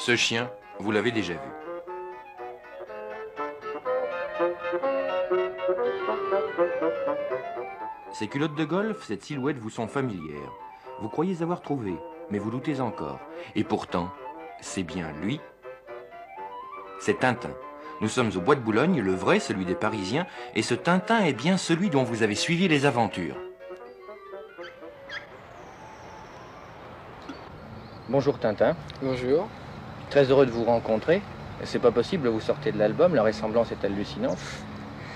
Ce chien, vous l'avez déjà vu. Ces culottes de golf, cette silhouette vous sont familières. Vous croyez avoir trouvé, mais vous doutez encore. Et pourtant, c'est bien lui. C'est Tintin. Nous sommes au bois de Boulogne, le vrai, celui des Parisiens, et ce Tintin est bien celui dont vous avez suivi les aventures. Bonjour Tintin. Bonjour. Très heureux de vous rencontrer. C'est pas possible, vous sortez de l'album, la ressemblance est hallucinante.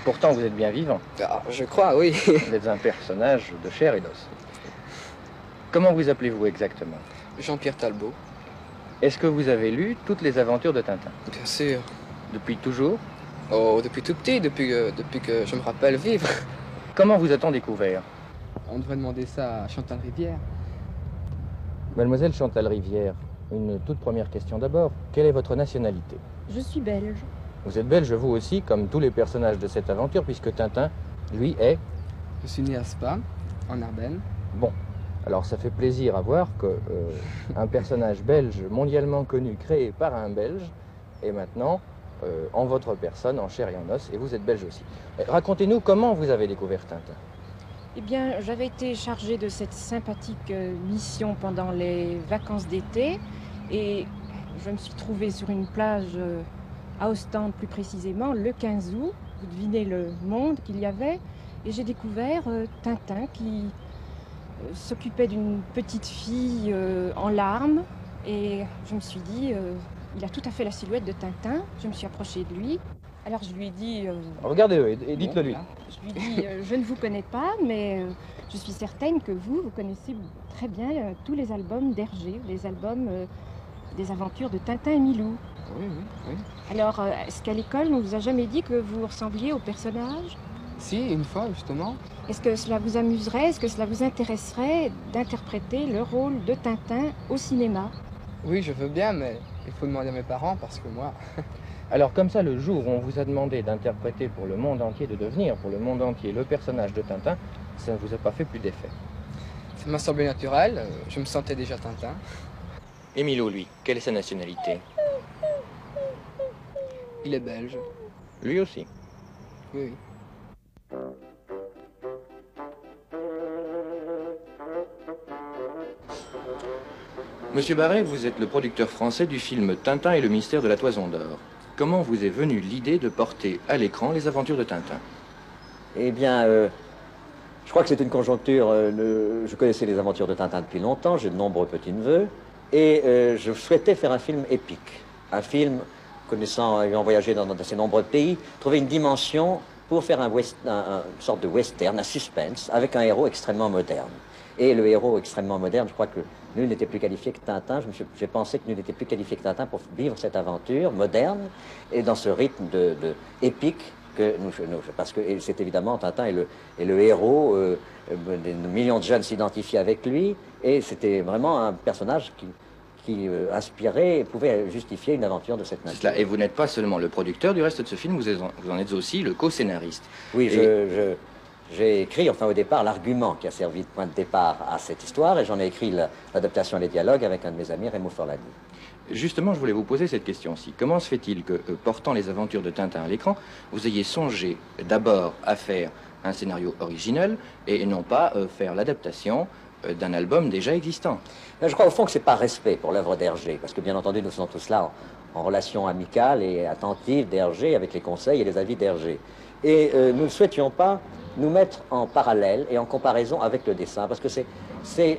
Pourtant, vous êtes bien vivant. Ah, je crois, oui. Vous êtes un personnage de chair et d'os. Comment vous appelez-vous exactement? Jean-Pierre Talbot. Est-ce que vous avez lu toutes les aventures de Tintin? Bien sûr. Depuis toujours? Oh, depuis tout petit, depuis, que- depuis que je me rappelle vivre. Comment vous a-t-on découvert? On devrait demander ça à Chantal Rivière. Mademoiselle Chantal Rivière, une toute première question d'abord. Quelle est votre nationalité? Je suis belge. Vous êtes belge vous aussi, comme tous les personnages de cette aventure, puisque Tintin, lui, est... Je suis né à Spa, en Ardennes. Bon, alors ça fait plaisir à voir que euh, un personnage belge mondialement connu, créé par un belge, est maintenant euh, en votre personne, en chair et en os, et vous êtes belge aussi. Euh, Racontez-nous comment vous avez découvert Tintin. Eh bien, j'avais été chargée de cette sympathique euh, mission pendant les vacances d'été et je me suis trouvée sur une plage euh, à Ostende plus précisément le 15 août. Vous devinez le monde qu'il y avait et j'ai découvert euh, Tintin qui s'occupait d'une petite fille en larmes et je me suis dit, il a tout à fait la silhouette de Tintin. Je me suis approchée de lui. Alors je lui ai dit... euh, Regardez-le et, et dites-le lui. je lui dis, euh, je ne vous connais pas, mais euh, je suis certaine que vous, vous connaissez très bien euh, tous les albums d'Hergé, les albums euh, des aventures de Tintin et Milou. Oui, oui, oui. Alors, est-ce qu'à l'école, on vous a jamais dit que vous ressembliez au personnage? Si, une fois, justement. Est-ce que cela vous amuserait, est-ce que cela vous intéresserait d'interpréter le rôle de Tintin au cinéma? Oui, je veux bien, mais il faut demander à mes parents parce que moi... Alors comme ça, le jour où on vous a demandé d'interpréter pour le monde entier, de devenir pour le monde entier le personnage de Tintin, ça ne vous a pas fait plus d'effet. Ça m'a semblé naturel, euh, je me sentais déjà Tintin. Émilio, lui, quelle est sa nationalité? Il est belge. Lui aussi. Oui, oui. Monsieur Barret, vous êtes le producteur français du film Tintin et le mystère de la toison d'or. Comment vous est venue l'idée de porter à l'écran les aventures de Tintin? Eh bien, euh, je crois que c'est une conjoncture. euh, je connaissais les aventures de Tintin depuis longtemps, j'ai de nombreux petits-neveux, et euh, je souhaitais faire un film épique. Un film, connaissant, ayant voyagé dans, dans ces nombreux pays, trouver une dimension pour faire un west- un- un- une sorte de western, un suspense, avec un héros extrêmement moderne. Et le héros extrêmement moderne, je crois que nul n'était plus qualifié que Tintin. J'ai pensé que nul n'était plus qualifié que Tintin pour vivre cette aventure moderne et dans ce rythme de, de épique que nous, nous- parce que c'est évidemment Tintin est le, le héros. euh, des millions de jeunes s'identifient avec lui et c'était vraiment un personnage qui, qui euh, inspirait et pouvait justifier une aventure de cette nature. cela. Et vous n'êtes pas seulement le producteur du reste de ce film, vous êtes- vous en êtes aussi le co-scénariste. Oui, Et- je- j'ai écrit, enfin au départ, l'argument qui a servi de point de départ à cette histoire, et j'en ai écrit la- l'adaptation et les dialogues avec un de mes amis, Raymond Forlani. Justement, je voulais vous poser cette question-ci. Comment se fait-il que, euh, portant les aventures de Tintin à l'écran, vous ayez songé d'abord à faire un scénario original et non pas euh, faire l'adaptation euh, d'un album déjà existant je crois au fond que c'est par respect pour l'œuvre d'Hergé, parce que bien entendu, nous sommes tous là en, en relation amicale et attentive d'Hergé avec les conseils et les avis d'Hergé. Et euh, nous ne souhaitions pas nous mettre en parallèle et en comparaison avec le dessin, parce que c'est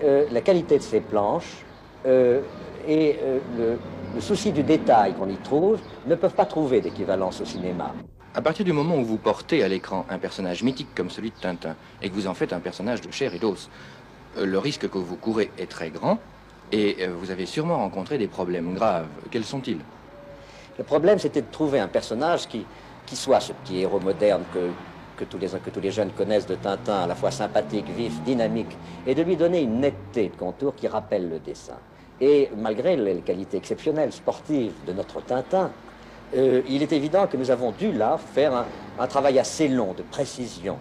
euh, la qualité de ces planches euh, et euh, le, le souci du détail qu'on y trouve ne peuvent pas trouver d'équivalence au cinéma. À partir du moment où vous portez à l'écran un personnage mythique comme celui de Tintin et que vous en faites un personnage de chair et d'os, euh, le risque que vous courez est très grand et euh, vous avez sûrement rencontré des problèmes graves. Quels sont-ils? Le problème, c'était de trouver un personnage qui, qui soit ce petit héros moderne que, que, tous les, que tous les jeunes connaissent de Tintin, à la fois sympathique, vif, dynamique, et de lui donner une netteté de contour qui rappelle le dessin. Et malgré les qualités exceptionnelles sportives de notre Tintin, euh, il est évident que nous avons dû là faire un, un travail assez long de précision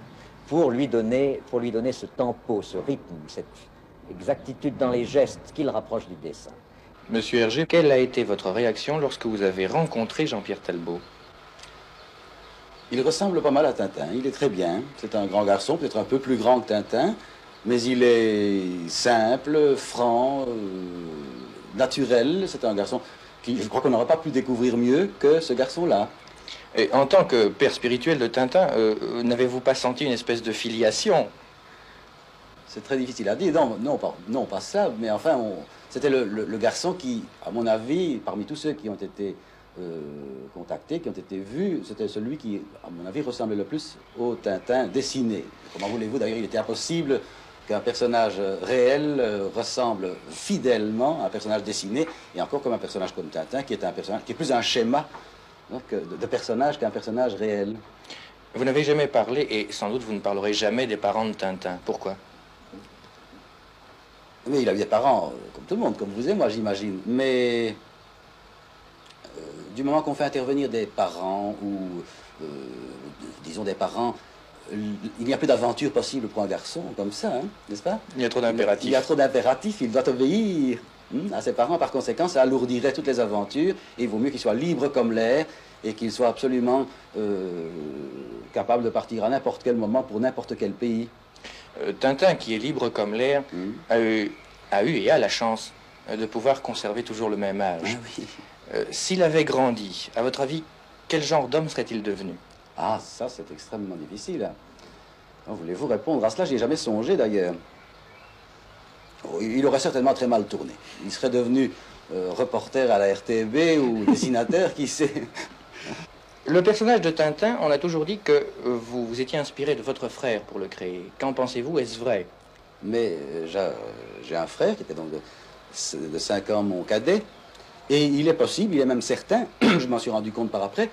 pour lui donner, pour lui donner ce tempo, ce rythme, cette exactitude dans les gestes qui le rapproche du dessin. Monsieur Hergé, quelle a été votre réaction lorsque vous avez rencontré Jean-Pierre Talbot? Il ressemble pas mal à Tintin, il est très bien. C'est un grand garçon, peut-être un peu plus grand que Tintin, mais il est simple, franc, euh, naturel. C'est un garçon qui, je crois qu'on n'aurait pas pu découvrir mieux que ce garçon-là. Et en tant que père spirituel de Tintin, euh, euh, n'avez-vous pas senti une espèce de filiation? C'est très difficile à dire. Non, non, pas, ça, mais enfin, c'était le, garçon qui, à mon avis, parmi tous ceux qui ont été euh, contactés, qui ont été vus, c'était celui qui, à mon avis, ressemblait le plus au Tintin dessiné. Comment voulez-vous D'ailleurs, il était impossible qu'un personnage réel ressemble fidèlement à un personnage dessiné, et encore comme un personnage comme Tintin, qui est un personnage, qui est plus un schéma que de, de personnage qu'un personnage réel. Vous n'avez jamais parlé, et sans doute vous ne parlerez jamais des parents de Tintin. Pourquoi? Oui, il a eu des parents, euh, comme tout le monde, comme vous et moi, j'imagine. Mais euh, du moment qu'on fait intervenir des parents, ou euh, disons des parents, euh, il n'y a plus d'aventure possible pour un garçon comme ça, hein, n'est-ce pas? Il y a trop Il d'impératifs. y a trop d'impératifs, il doit obéir hein, à ses parents. Par conséquent, ça alourdirait toutes les aventures. Et il vaut mieux qu'il soit libre comme l'air et qu'il soit absolument euh, capable de partir à n'importe quel moment pour n'importe quel pays. Euh, Tintin, qui est libre comme l'air, hein. a eu, a eu et a la chance euh, de pouvoir conserver toujours le même âge. Ah oui. Euh, S'il avait grandi, à votre avis, quel genre d'homme serait-il devenu? Ah, ça, c'est extrêmement difficile. Voulez-vous répondre à cela? J'y ai jamais songé d'ailleurs. Il aurait certainement très mal tourné. Il serait devenu euh, reporter à la RTB ou dessinateur, qui sait. Le personnage de Tintin, on a toujours dit que vous vous étiez inspiré de votre frère pour le créer. Qu'en pensez-vous? Est-ce vrai? Mais euh, j'ai- j'ai un frère qui était donc de, de 5 ans mon cadet. Et il est possible, il est même certain, je m'en suis rendu compte par après,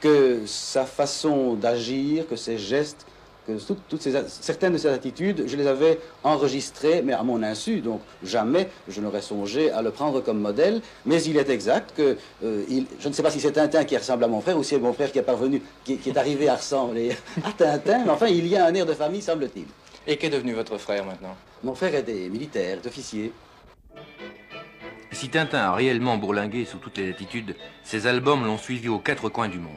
que sa façon d'agir, que ses gestes, que tout- toutes ces, certaines de ses attitudes, je les avais enregistrées, mais à mon insu. Donc jamais je n'aurais songé à le prendre comme modèle. Mais il est exact que euh, il- je ne sais pas si c'est Tintin qui ressemble à mon frère ou si c'est mon frère qui est parvenu, qui, qui est arrivé à ressembler à Tintin. Mais enfin, il y a un air de famille, semble-t-il. Et qu'est devenu votre frère maintenant? Mon frère était militaire, est officier. Si Tintin a réellement bourlingué sous toutes les latitudes, ses albums l'ont suivi aux quatre coins du monde.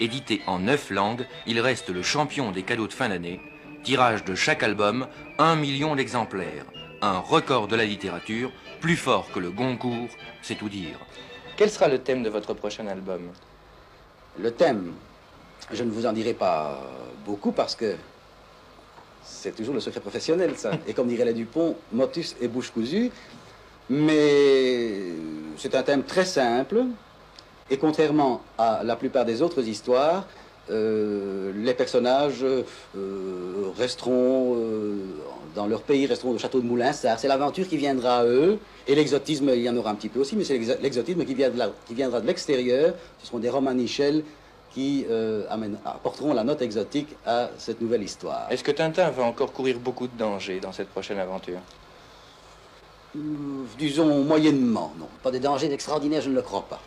Édité en neuf langues, il reste le champion des cadeaux de fin d'année. Tirage de chaque album, un million d'exemplaires. Un record de la littérature, plus fort que le Goncourt, c'est tout dire. Quel sera le thème de votre prochain album? Le thème, je ne vous en dirai pas beaucoup parce que c'est toujours le secret professionnel, ça. Et comme dirait les Dupont, motus et bouche cousue. Mais c'est un thème très simple. Et contrairement à la plupart des autres histoires, euh, les personnages euh, resteront euh, dans leur pays, resteront au château de Moulins. C'est l'aventure qui viendra à eux. Et l'exotisme, il y en aura un petit peu aussi, mais c'est l'exo- l'exotisme qui, qui viendra de l'extérieur. Ce seront des romanichels qui euh, amènent- apporteront la note exotique à cette nouvelle histoire. Est-ce que Tintin va encore courir beaucoup de dangers dans cette prochaine aventure? Disons moyennement, non. Pas des dangers extraordinaires, je ne le crois pas.